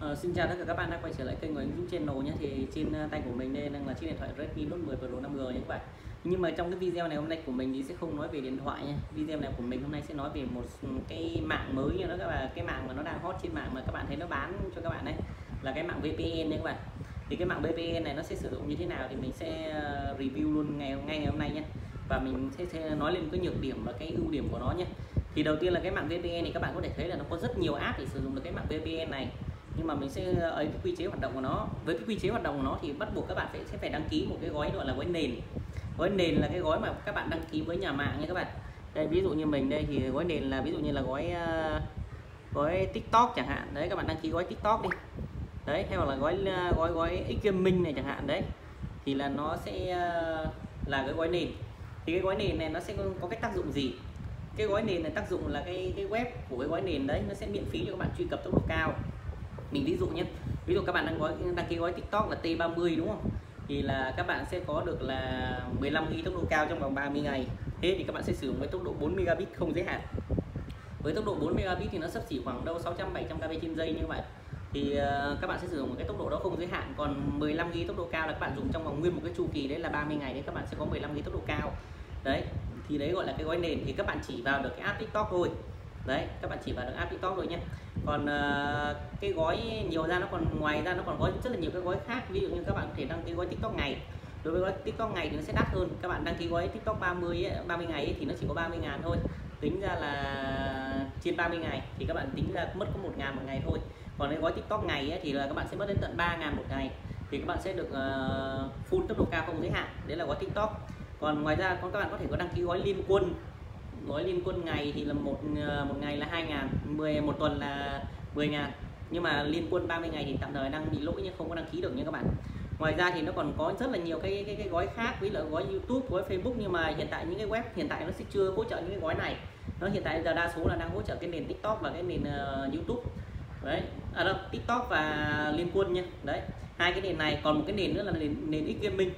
Ờ, xin chào tất cả các bạn đã quay trở lại kênh của anh Dũng Channel nhé. Thì trên ờ, tay của mình đây đang là chiếc điện thoại Redmi Note 10 Pro 5G nhé các bạn. Nhưng mà trong cái video này hôm nay của mình thì sẽ không nói về điện thoại nha video này của mình hôm nay sẽ nói về một cái mạng mới nha đó các bạn. Cái mạng mà nó đang hot trên mạng mà các bạn thấy nó bán cho các bạn đấy là cái mạng VPN nhé các bạn. Thì cái mạng VPN này nó sẽ sử dụng như thế nào thì mình sẽ ờ, review luôn ngày ngay ngày hôm nay nhé. Và mình sẽ, sẽ nói lên cái nhược điểm và cái ưu điểm của nó nhé. Thì đầu tiên là cái mạng VPN thì các bạn có thể thấy là nó có rất nhiều app để sử dụng được cái mạng VPN này nhưng mà mình sẽ ờ, ấy cái quy chế hoạt động của nó. Với cái quy chế hoạt động của nó thì bắt buộc các bạn sẽ phải đăng ký một cái gói gọi là gói nền. Gói nền là cái gói mà các bạn đăng ký với nhà mạng nha các bạn. Đây, ví dụ như mình đây thì gói nền là ví dụ như là gói ờ, gói tiktok chẳng hạn. Đấy, các bạn đăng ký gói tiktok đi. Đấy, hay là gói ờ, gói gói x gaming này chẳng hạn, đấy. Thì là nó sẽ là cái gói nền. Thì cái gói nền này nó sẽ có cái tác dụng gì? Cái gói nền này tác dụng là cái cái web của cái gói nền đấy, nó sẽ miễn phí cho các bạn truy cập tốc độ cao mình ví dụ nhé, ví dụ các bạn đang gói đăng ký gói tiktok là t30 đúng không? Thì là các bạn sẽ có được là 15 g tốc độ cao trong vòng 30 ngày. Thế thì các bạn sẽ sử dụng với tốc độ 4 megabit không giới hạn. Với tốc độ 4 megabit thì nó sắp xỉ khoảng đâu 600 700 kb trên giây như vậy. Thì các bạn sẽ sử dụng cái tốc độ đó không giới hạn. Còn 15 g tốc độ cao là các bạn dùng trong vòng nguyên một cái chu kỳ, đấy là 30 ngày, đấy các bạn sẽ có 15 g tốc độ cao. Đấy, thì đấy gọi là cái gói nền. Thì các bạn chỉ vào được cái app tiktok thôi. Đấy, các bạn chỉ vào được app tiktok rồi nhé còn uh, cái gói nhiều ra nó còn ngoài ra nó còn có rất là nhiều cái gói khác. Ví dụ như các bạn có thể đăng ký gói tiktok ngày. Đối với gói tiktok ngày thì nó sẽ đắt hơn. Các bạn đăng ký gói tiktok 30 ấy, 30 ngày ấy, thì nó chỉ có 30 ngàn thôi. Tính ra là trên 30 ngày thì các bạn tính ra mất có một ngàn một ngày thôi. Còn cái gói tiktok ngày ấy, thì là các bạn sẽ mất đến tận 3 ngàn một ngày. Thì các bạn sẽ được uh, full tốc độ cao không giới hạn. Đấy là gói tiktok. Còn ngoài ra các bạn có thể có đăng ký gói liên quân gói liên quân ngày thì là một ờ, một ngày là hai ngàn 10 một tuần là 10 ngàn. Nhưng mà liên quân 30 ngày thì tạm thời đang bị lỗi nhưng không có đăng ký được nha các bạn. Ngoài ra thì nó còn có rất là nhiều cái cái, cái gói khác ví dụ gói YouTube gói Facebook. Nhưng mà hiện tại những cái web hiện tại nó sẽ chưa hỗ trợ những cái gói này. Nó hiện tại giờ đa số là đang hỗ trợ cái nền TikTok và cái nền uh, YouTube. Đấy. À đâu TikTok và liên quân nha. Đấy. Hai cái nền này còn một cái nền nữa là nền nền X Gaming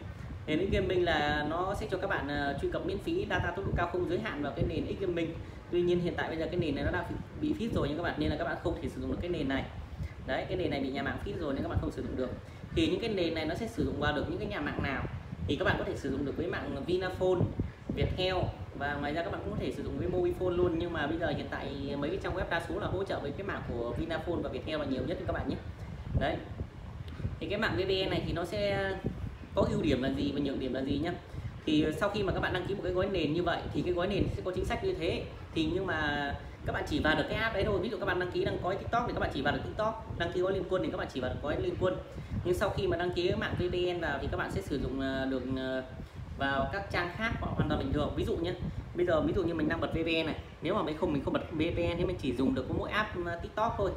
nền X Gaming là nó sẽ cho các bạn uh, truy cập miễn phí data tốc độ cao không giới hạn vào cái nền X Gaming. Tuy nhiên hiện tại bây giờ cái nền này nó đã bị phí rồi nhưng các bạn nên là các bạn không thể sử dụng được cái nền này. Đấy cái nền này bị nhà mạng phí rồi nên các bạn không sử dụng được. Thì những cái nền này nó sẽ sử dụng vào được những cái nhà mạng nào? Thì các bạn có thể sử dụng được với mạng Vinaphone Viettel và ngoài ra các bạn cũng có thể sử dụng với Mobifone luôn. Nhưng mà bây giờ hiện tại mấy cái trang web đa số là hỗ trợ với cái mạng của Vinaphone và Viettel là nhiều nhất các bạn nhé. Đấy. Thì cái mạng VPN này thì nó sẽ có ưu điểm là gì và nhược điểm là gì nhé? thì sau khi mà các bạn đăng ký một cái gói nền như vậy thì cái gói nền sẽ có chính sách như thế. Thì nhưng mà các bạn chỉ vào được cái app đấy thôi. Ví dụ các bạn đăng ký đăng gói tiktok thì các bạn chỉ vào được tiktok, đăng ký gói liên quân thì các bạn chỉ vào được gói liên quân. Nhưng sau khi mà đăng ký mạng vpn vào thì các bạn sẽ sử dụng ờ, được ờ, vào các trang khác họ hoàn toàn bình thường. Ví dụ nhé bây giờ ví dụ như mình đang bật vpn này, nếu mà mình không mình không bật vpn thì mình chỉ dùng được có mỗi app ờ, tiktok thôi.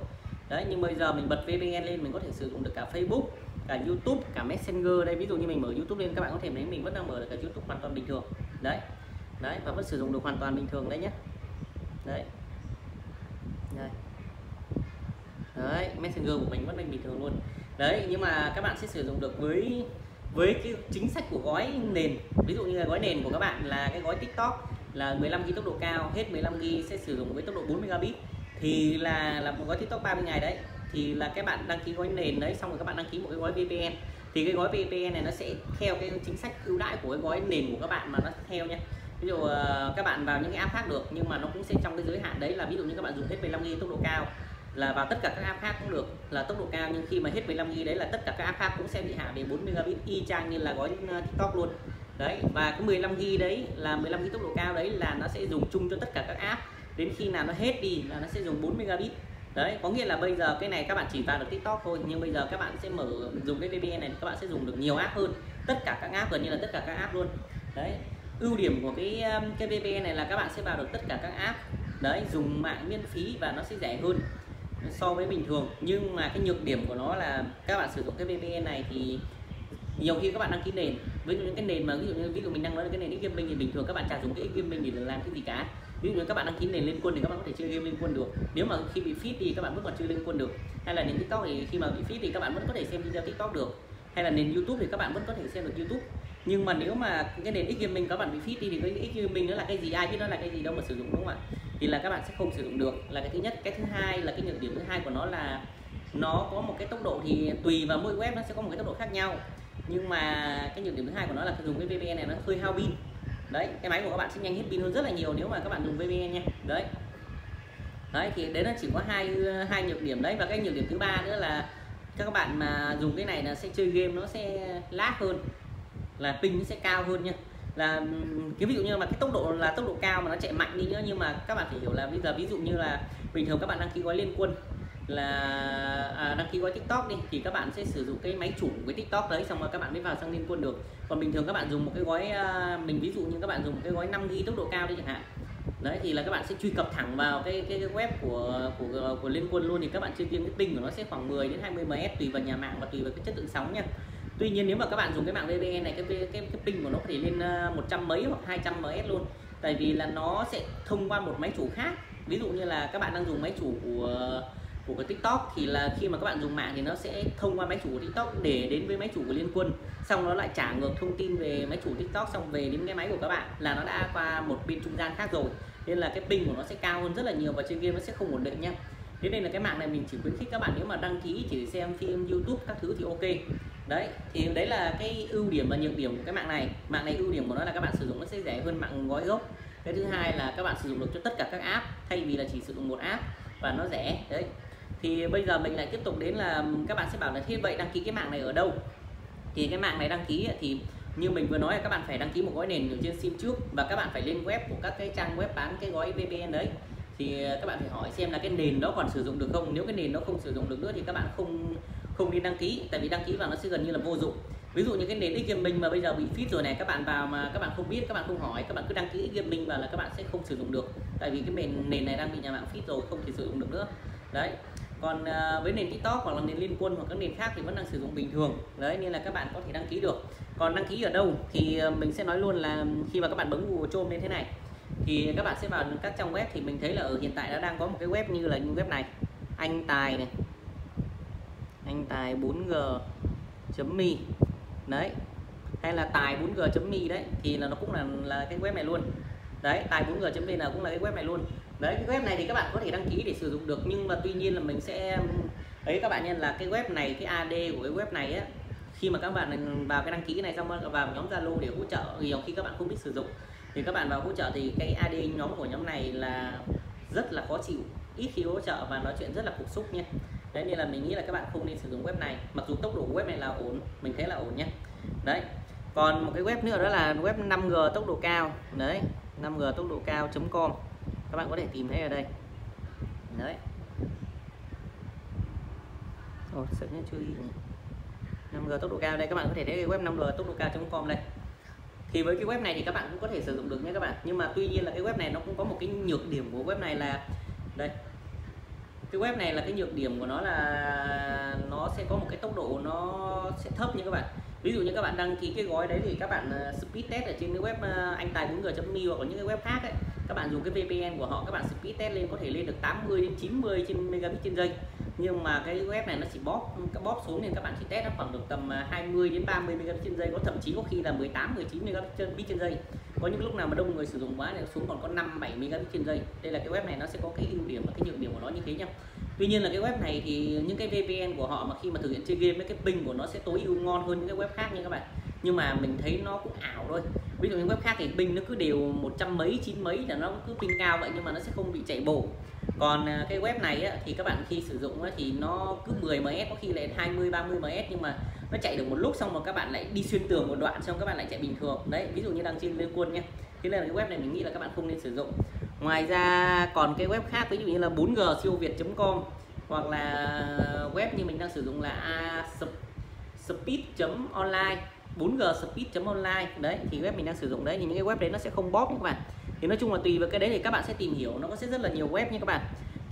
Đấy, nhưng bây giờ mình bật vpn lên mình có thể sử dụng được cả facebook cả YouTube cả Messenger. Đây ví dụ như mình mở YouTube lên các bạn có thể thấy mình vẫn đang mở được cả YouTube hoàn toàn bình thường. Đấy đấy và vẫn sử dụng được hoàn toàn bình thường đấy nhé. Đấy. Đấy, đấy Messenger của mình vẫn đang bình thường luôn. Đấy nhưng mà các bạn sẽ sử dụng được với với cái chính sách của gói nền. Ví dụ như là gói nền của các bạn là cái gói TikTok là 15 g tốc độ cao hết 15 g sẽ sử dụng với tốc độ 40 mbps thì là là một gói TikTok 30 ngày đấy thì là các bạn đăng ký gói nền đấy, xong rồi các bạn đăng ký một cái gói VPN thì cái gói VPN này nó sẽ theo cái chính sách ưu đãi của cái gói nền của các bạn mà nó theo nhé ví dụ ờ, các bạn vào những cái app khác được, nhưng mà nó cũng sẽ trong cái giới hạn đấy là ví dụ như các bạn dùng hết 15 GB tốc độ cao là vào tất cả các app khác cũng được, là tốc độ cao, nhưng khi mà hết 15 GB đấy là tất cả các app khác cũng sẽ bị hạ về 4 megabit y chang như là gói ờ, TikTok luôn. Đấy, và cái 15 GB đấy, là 15 GB tốc độ cao đấy là nó sẽ dùng chung cho tất cả các app. Đến khi nào nó hết đi là nó sẽ dùng 4 megabit đấy, có nghĩa là bây giờ cái này các bạn chỉ vào được tiktok thôi, nhưng bây giờ các bạn sẽ mở, dùng cái vpn này, các bạn sẽ dùng được nhiều app hơn. Tất cả các app, gần như là tất cả các app luôn. Đấy, ưu điểm của cái um, cái vpn này là các bạn sẽ vào được tất cả các app. Đấy, dùng mạng miễn phí và nó sẽ rẻ hơn so với bình thường. Nhưng mà cái nhược điểm của nó là các bạn sử dụng cái VPN này thì nhiều khi các bạn đăng ký nền. Với những cái nền mà, ví dụ như ví dụ mình đang nói cái nền x gaming thì bình thường các bạn chả dùng cái x gaming để làm cái gì cả ví dụ như các bạn đăng ký nền liên quân thì các bạn có thể chơi game liên quân được. Nếu mà khi bị fit thì các bạn vẫn còn chơi liên quân được. Hay là nền tiktok thì khi mà bị fit thì các bạn vẫn có thể xem video tiktok được. Hay là nền youtube thì các bạn vẫn có thể xem được youtube. Nhưng mà nếu mà cái nền x gaming các bạn bị fit đi thì cái x gaming nó là cái gì? Ai biết nó là cái gì đâu mà sử dụng, đúng không ạ? Thì là các bạn sẽ không sử dụng được. Là cái thứ nhất. Cái thứ hai là cái nhược điểm thứ hai của nó là nó có một cái tốc độ thì tùy vào mỗi web nó sẽ có một cái tốc độ khác nhau. Nhưng mà cái nhược điểm thứ hai của nó là dùng cái VPN này nó hơi hao pin đấy, cái máy của các bạn sẽ nhanh hết pin hơn rất là nhiều nếu mà các bạn dùng VPN nha. Đấy. Đấy, thì đấy nó chỉ có hai hai nhược điểm đấy. Và cái nhược điểm thứ ba nữa là các bạn mà dùng cái này là sẽ chơi game nó sẽ lag hơn, là pin nó sẽ cao hơn nha. Là cái ví dụ như mà cái tốc độ là tốc độ cao mà nó chạy mạnh đi nữa nhưng mà các bạn phải hiểu là bây giờ ví dụ như là bình thường các bạn đăng ký gói liên quân là à, đăng ký gói tiktok đi thì các bạn sẽ sử dụng cái máy chủ của cái tiktok đấy xong rồi các bạn mới vào sang liên quân được. Còn bình thường các bạn dùng một cái gói à, mình ví dụ như các bạn dùng một cái gói 5 g tốc độ cao đi chẳng hạn. Đấy thì là các bạn sẽ truy cập thẳng vào cái cái, cái web của, của của liên quân luôn thì các bạn chơi tiêm cái ping của nó sẽ khoảng 10 đến 20 ms tùy vào nhà mạng và tùy vào cái chất lượng sóng nha. Tuy nhiên nếu mà các bạn dùng cái mạng VPN này cái cái cái, cái ping của nó có thể lên à, 100 mấy hoặc 200 ms luôn. Tại vì là nó sẽ thông qua một máy chủ khác. Ví dụ như là các bạn đang dùng máy chủ của của cái tiktok thì là khi mà các bạn dùng mạng thì nó sẽ thông qua máy chủ của tiktok để đến với máy chủ của liên quân. Xong nó lại trả ngược thông tin về máy chủ tiktok, xong về đến cái máy của các bạn là nó đã qua một bên trung gian khác rồi. Nên là cái ping của nó sẽ cao hơn rất là nhiều và chơi game nó sẽ không ổn định nha. Thế nên là cái mạng này mình chỉ khuyến khích các bạn nếu mà đăng ký chỉ để xem phim youtube các thứ thì ok. Đấy, thì đấy là cái ưu điểm và nhược điểm của cái mạng này. Mạng này ưu điểm của nó là các bạn sử dụng nó sẽ rẻ hơn mạng gói gốc. Cái thứ hai là các bạn sử dụng được cho tất cả các app, thay vì là chỉ sử dụng một app và nó rẻ. Đấy thì bây giờ mình lại tiếp tục đến là các bạn sẽ bảo là thế vậy đăng ký cái mạng này ở đâu thì cái mạng này đăng ký thì như mình vừa nói là các bạn phải đăng ký một gói nền ở trên sim trước và các bạn phải lên web của các cái trang web bán cái gói VPN đấy thì các bạn phải hỏi xem là cái nền đó còn sử dụng được không nếu cái nền nó không sử dụng được nữa thì các bạn không không đi đăng ký tại vì đăng ký vào nó sẽ gần như là vô dụng ví dụ như cái nền x gaming mà bây giờ bị fit rồi này các bạn vào mà các bạn không biết các bạn không hỏi các bạn cứ đăng ký x gaming vào là các bạn sẽ không sử dụng được tại vì cái nền nền này đang bị nhà mạng fit rồi không thể sử dụng được nữa đấy còn à, với nền tiktok hoặc là nền liên quân hoặc các nền khác thì vẫn đang sử dụng bình thường. Đấy, nên là các bạn có thể đăng ký được. Còn đăng ký ở đâu thì à, mình sẽ nói luôn là khi mà các bạn bấm google chrome lên thế này, thì các bạn sẽ vào các trang web thì mình thấy là ở hiện tại nó đang có một cái web như là những web này. Anh tài này. Anh tài 4g mi. Đấy. Hay là tài 4g mi đấy, thì là nó cũng là là cái web này luôn. Đấy, tài 4g vn cũng là cái web này luôn đấy, cái web này thì các bạn có thể đăng ký để sử dụng được, nhưng mà tuy nhiên là mình sẽ, ấy các bạn nhân là cái web này, cái AD của cái web này á, khi mà các bạn vào cái đăng ký này xong vào nhóm Zalo để hỗ trợ nhiều khi các bạn không biết sử dụng, thì các bạn vào hỗ trợ thì cái AD nhóm của nhóm này là rất là khó chịu, ít khi hỗ trợ và nói chuyện rất là cục xúc nha đấy, nên là mình nghĩ là các bạn không nên sử dụng web này, mặc dù tốc độ của web này là ổn, mình thấy là ổn nhé. Đấy, còn một cái web nữa đó là web 5G tốc độ cao. Đấy 5G tốc độ cao.com các bạn có thể tìm thấy ở đây. Đấy. Rồi sợ nhất chưa ghi 5G tốc độ cao. Đây, các bạn có thể thấy cái web 5G tốc độ cao.com đây. Thì với cái web này thì các bạn cũng có thể sử dụng được nhé các bạn. Nhưng mà tuy nhiên là cái web này nó cũng có một cái nhược điểm của web này là đây. Cái web này là cái nhược điểm của nó là nó sẽ có một cái tốc độ nó sẽ thấp như các bạn ví dụ như các bạn đăng ký cái gói đấy thì các bạn ờ, speed test ở trên cái web anh tài 4g.me hoặc là những cái web khác ấy, các bạn dùng cái VPN của họ, các bạn speed test lên có thể lên được 80 đến 90 trên megabit trên giây. Nhưng mà cái web này nó chỉ bóp bóp xuống nên các bạn chỉ test nó khoảng được tầm ờ, 20 đến 30 megabit trên giây, có thậm chí có khi là 18 19 megabit trên giây có những lúc nào mà đông người sử dụng quá thì xuống còn có 5 7 megabit trên giây. Đây là cái web này nó sẽ có cái ưu điểm và cái nhược điểm của nó như thế nhá. Tuy nhiên là cái web này thì những cái VPN của họ mà khi mà thực hiện chơi game cái ping của nó sẽ tối ưu ngon hơn những cái web khác nha các bạn. Nhưng mà mình thấy nó cũng ảo thôi. Ví dụ những web khác thì ping nó cứ đều một trăm mấy, chín mấy là nó cứ ping cao vậy nhưng mà nó sẽ không bị chạy bổ còn à, cái web này á, thì các bạn khi sử dụng á, thì nó cứ 10 ms có khi lại 20 30 ms nhưng mà nó chạy được một lúc xong rồi các bạn lại đi xuyên tường một đoạn xong các bạn lại chạy bình thường. Đấy ví dụ như đang trên liên quân nhé. Thế nên là cái web này mình nghĩ là các bạn không nên sử dụng. Ngoài ra còn cái web khác ví dụ như là 4g siêu việt.com hoặc là web như mình đang sử dụng là a speed.online 4G speed.online đấy thì web mình đang sử dụng đấy. Thì những cái web đấy nó sẽ không bóp các bạn thì nói chung là tùy vào cái đấy thì các bạn sẽ tìm hiểu. Nó có sẽ rất là nhiều web nha các bạn.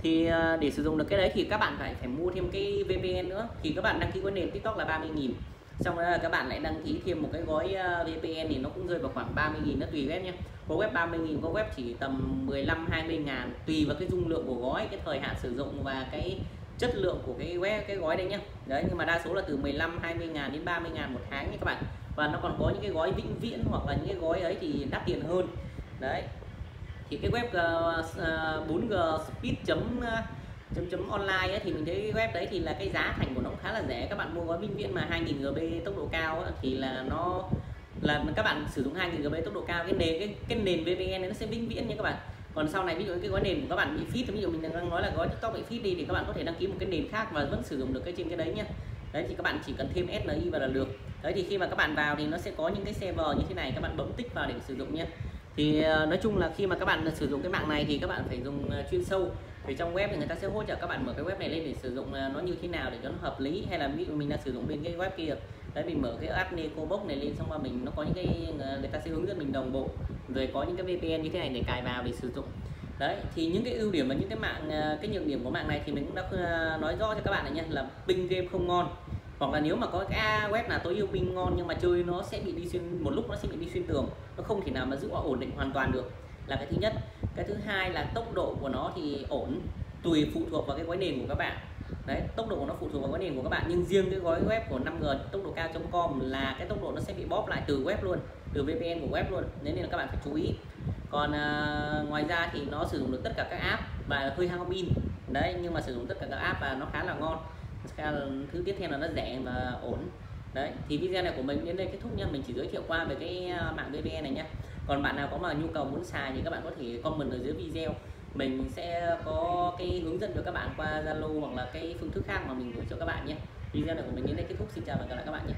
Thì à, để sử dụng được cái đấy thì các bạn phải phải mua thêm cái VPN nữa. Thì các bạn đăng ký cái nền TikTok là 30.000 xong rồi các bạn lại đăng ký thêm một cái gói à, VPN thì nó cũng rơi vào khoảng 30.000 nó tùy web nhé có web 30.000 có web chỉ tầm 15 20 ngàn, tùy vào cái dung lượng của gói, cái thời hạn sử dụng và cái chất lượng của cái web, cái gói đấy nhá. Đấy, nhưng mà đa số là từ 15 20 ngàn đến 30 ngàn một tháng nha các bạn. Và nó còn có những cái gói vĩnh viễn hoặc là những cái gói ấy thì đắt tiền hơn. Đấy thì cái web ờ, ờ, uh, 4G speed chấm uh, chấm chấm online ấy, thì mình thấy cái web đấy thì là cái giá thành của nó cũng khá là rẻ. Các bạn mua gói vĩnh viễn mà 2000 GB tốc độ cao ấy, thì là nó là các bạn sử dụng 2000 GB tốc độ cao cái nền cái cái nền VPN này nó sẽ vĩnh viễn nha các bạn. Còn sau này ví dụ cái gói nền của các bạn bị fit ví dụ mình đang nói là gói tiktok bị fit đi thì các bạn có thể đăng ký một cái nền khác và vẫn sử dụng được cái trên cái đấy nhá đấy thì các bạn chỉ cần thêm SNI vào là được. Đấy thì khi mà các bạn vào thì nó sẽ có những cái server như thế này các bạn bấm tích vào để sử dụng nhé thì ờ, nói chung là khi mà các bạn sử dụng cái mạng này thì các bạn phải dùng ờ, chuyên sâu. Thì trong web thì người ta sẽ hỗ trợ các bạn mở cái web này lên để sử dụng ờ, nó như thế nào để cho nó hợp lý. Hay là ví dụ mình đang sử dụng bên cái web kia đấy, mình mở cái app Necobox này lên xong rồi mình, nó có những cái người ta sẽ hướng dẫn mình đồng bộ. Rồi có những cái VPN như thế này để cài vào để sử dụng. Đấy, thì những cái ưu điểm và những cái mạng cái nhược điểm của mạng này thì mình cũng đã nói rõ cho các bạn này nha, là ping game không ngon hoặc là nếu mà có cái web là tối ưu pin ngon nhưng mà chơi nó sẽ bị đi xuyên một lúc nó sẽ bị đi xuyên tường. Nó không thể nào mà giữ ổn định hoàn toàn được. Là cái thứ nhất. Cái thứ hai là tốc độ của nó thì ổn tùy phụ thuộc vào cái gói nền của các bạn. Đấy tốc độ của nó phụ thuộc vào gói nền của các bạn. Nhưng riêng cái gói web của 5G tốc độ cao.com là cái tốc độ nó sẽ bị bóp lại từ web luôn từ VPN của web luôn. Nên là các bạn phải chú ý. Còn à, ngoài ra thì nó sử dụng được tất cả các app và hơi hao pin. Đấy nhưng mà sử dụng tất cả các app và nó khá là ngon thứ tiếp theo là nó rẻ và ổn. Đấy, thì video này của mình đến đây kết thúc nha. Mình chỉ giới thiệu qua về cái à, mạng VPN này nhé còn bạn nào có mà nhu cầu muốn xài thì các bạn có thể comment ở dưới video. Mình sẽ có cái hướng dẫn cho các bạn qua Zalo hoặc là cái phương thức khác mà mình gửi cho các bạn nhé video này của mình đến đây kết thúc. Xin chào và gặp lại các bạn nhé